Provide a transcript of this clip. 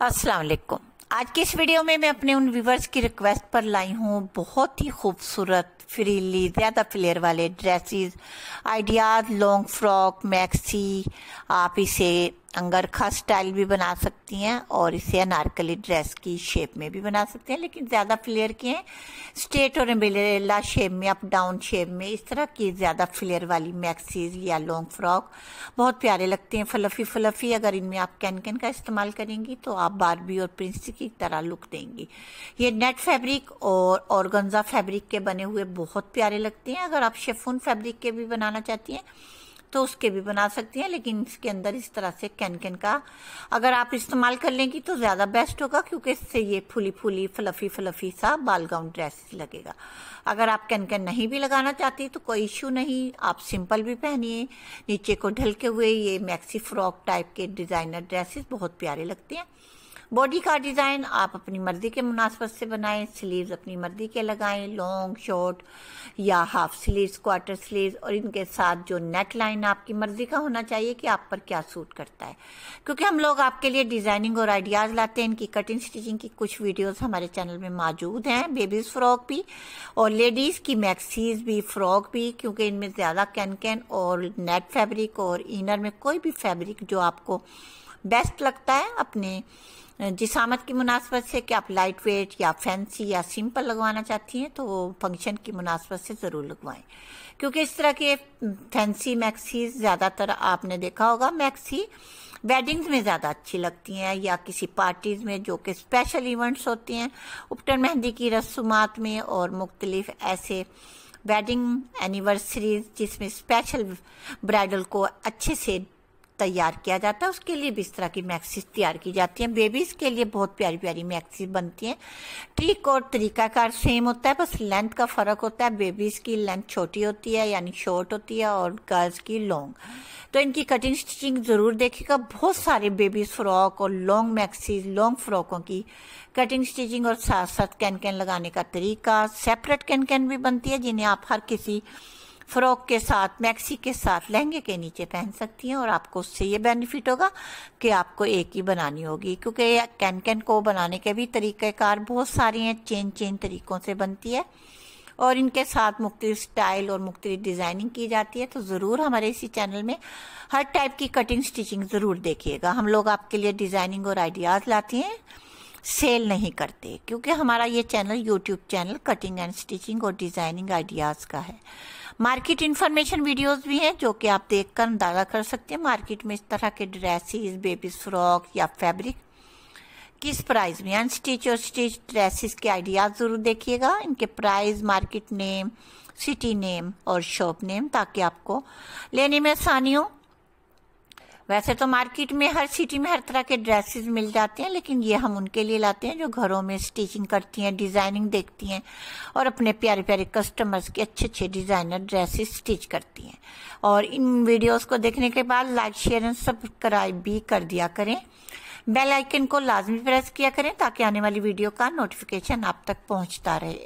अस्सलाम वालेकुम आज की इस वीडियो में मैं अपने उन व्यूवर्स की रिक्वेस्ट पर लाई हूँ बहुत ही खूबसूरत फ्रीली ज़्यादा फ्लेयर वाले dresses ideas long frock maxi आप इसे अंगरखा स्टाइल भी बना सकती हैं और इसे अनारकली ड्रेस की शेप में भी बना सकते हैं, लेकिन ज़्यादा फ्लेयर के हैं। स्ट्रेट और एम्बेला शेप में अप डाउन शेप में, इस तरह की ज़्यादा फ्लेयर वाली मैक्सीज या लॉन्ग फ्रॉक बहुत प्यारे लगते हैं फलफी फलफी अगर इनमें आप कैन कैन का इस्तेमाल करेंगी तो आप बारबी और प्रिंस की तरह लुक देंगी। ये नेट फैब्रिक और ऑर्गेन्जा फैब्रिक के बने हुए बहुत प्यारे लगते हैं। अगर आप शेफून फैब्रिक के भी बनाना चाहती हैं तो उसके भी बना सकती हैं, लेकिन इसके अंदर इस तरह से कैन कैन का अगर आप इस्तेमाल कर लेंगी तो ज़्यादा बेस्ट होगा, क्योंकि इससे ये फूली फूली फ्लफी फ्लफी सा बाल गाउन ड्रेस लगेगा। अगर आप कैन कैन नहीं भी लगाना चाहती तो कोई इश्यू नहीं, आप सिंपल भी पहनिए, नीचे को ढलके हुए ये मैक्सी फ्रॉक टाइप के डिज़ाइनर ड्रेसेस बहुत प्यारे लगते हैं। बॉडी का डिज़ाइन आप अपनी मर्ज़ी के मुनासबत से बनाएँ, स्लीव्स अपनी मर्ज़ी के लगाएँ, लॉन्ग, शॉर्ट या हाफ़ स्लीव्स, क्वार्टर स्लीव्स और इनके साथ जो नेट लाइन आपकी मर्ज़ी का होना चाहिए कि आप पर क्या सूट करता है। क्योंकि हम लोग आपके लिए डिज़ाइनिंग और आइडियाज़ लाते हैं, इनकी कटिंग, स्टिचिंग की कुछ वीडियोस हमारे चैनल में मौजूद हैं, बेबीज़ फ्रॉक भी और लेडीज़ की मैक्सीज भी, फ्रॉक भी, क्योंकि इनमें ज़्यादा कैन कैन और नेट फैब्रिक और इनर में कोई भी फैब्रिक जो आपको बेस्ट लगता है, अपने जिस आमद की मुनासबत से कि आप लाइट वेट या फैंसी या सिंपल लगवाना चाहती हैं तो वो फ़ंक्शन की मुनासबत से ज़रूर लगवाएँ। क्योंकि इस तरह के फैंसी मैक्सी ज़्यादातर आपने देखा होगा मैक्सी वेडिंग्स में ज़्यादा अच्छी लगती हैं या किसी पार्टीज़ में जो कि स्पेशल इवेंट्स होती हैं, उपटन मेहंदी की रसूमात में और मुख्तलिफ़ ऐसे वेडिंग एनिवर्सरीज जिसमें स्पेशल ब्राइडल को अच्छे से तैयार किया जाता है। उसके लिए भी इस तरह की मैक्सिस तैयार की जाती हैं। बेबीज के लिए बहुत प्यारी प्यारी मैक्सिस बनती हैं। ट्रिक और तरीकाकार सेम होता है, बस लेंथ का फ़र्क होता है। बेबीज की लेंथ छोटी होती है, यानी शॉर्ट होती है और गर्ल्स की लॉन्ग तो इनकी कटिंग स्टिचिंग ज़रूर देखिएगा। बहुत सारे बेबीज फ्रॉक और लॉन्ग मैक्सीज लॉन्ग फ्रॉकों की कटिंग स्टिचिंग और साथ साथ कैन कैन लगाने का तरीका। सेपरेट कैन कैन भी बनती है, जिन्हें आप हर किसी फ्रॉक के साथ, मैक्सी के साथ, लहंगे के नीचे पहन सकती हैं और आपको उससे ये बेनिफिट होगा कि आपको एक ही बनानी होगी। क्योंकि कैन कैन को बनाने के भी तरीक़ेकार बहुत सारे हैं चेन चेन तरीक़ों से बनती है। और इनके साथ मुख्तलिफ़ स्टाइल और मुख्तलिफ़ डिज़ाइनिंग की जाती है तो ज़रूर हमारे इसी चैनल में हर टाइप की कटिंग स्टिचिंग ज़रूर देखिएगा। हम लोग आपके लिए डिज़ाइनिंग और आइडियाज़ लाते हैं। सेल नहीं करते, क्योंकि हमारा ये channel YouTube channel cutting and stitching और डिज़ाइनिंग आइडियाज़ का है। मार्केट इन्फॉर्मेशन वीडियोस भी हैं, जो कि आप देखकर अंदाज़ा कर सकते हैं मार्केट में इस तरह के ड्रेसेस बेबी फ्रॉक या फैब्रिक किस प्राइस में। अनस्टिच और स्टिच ड्रेसेस के आइडियाज़ ज़रूर देखिएगा। इनके price market name city name और शॉप नेम ताकि आपको लेने में आसानी हो। वैसे तो मार्केट में हर सिटी में हर तरह के ड्रेसेस मिल जाते हैं, लेकिन ये हम उनके लिए लाते हैं जो घरों में स्टिचिंग करती हैं, डिज़ाइनिंग देखती हैं और अपने प्यारे प्यारे कस्टमर्स के अच्छे अच्छे डिज़ाइनर ड्रेसेस स्टिच करती हैं। और इन वीडियोस को देखने के बाद लाइक, शेयर एंड सब्सक्राइब भी कर दिया करें। बेल आइकन को लाजमी प्रेस किया करें ताकि आने वाली वीडियो का नोटिफिकेशन आप तक पहुँचता रहे।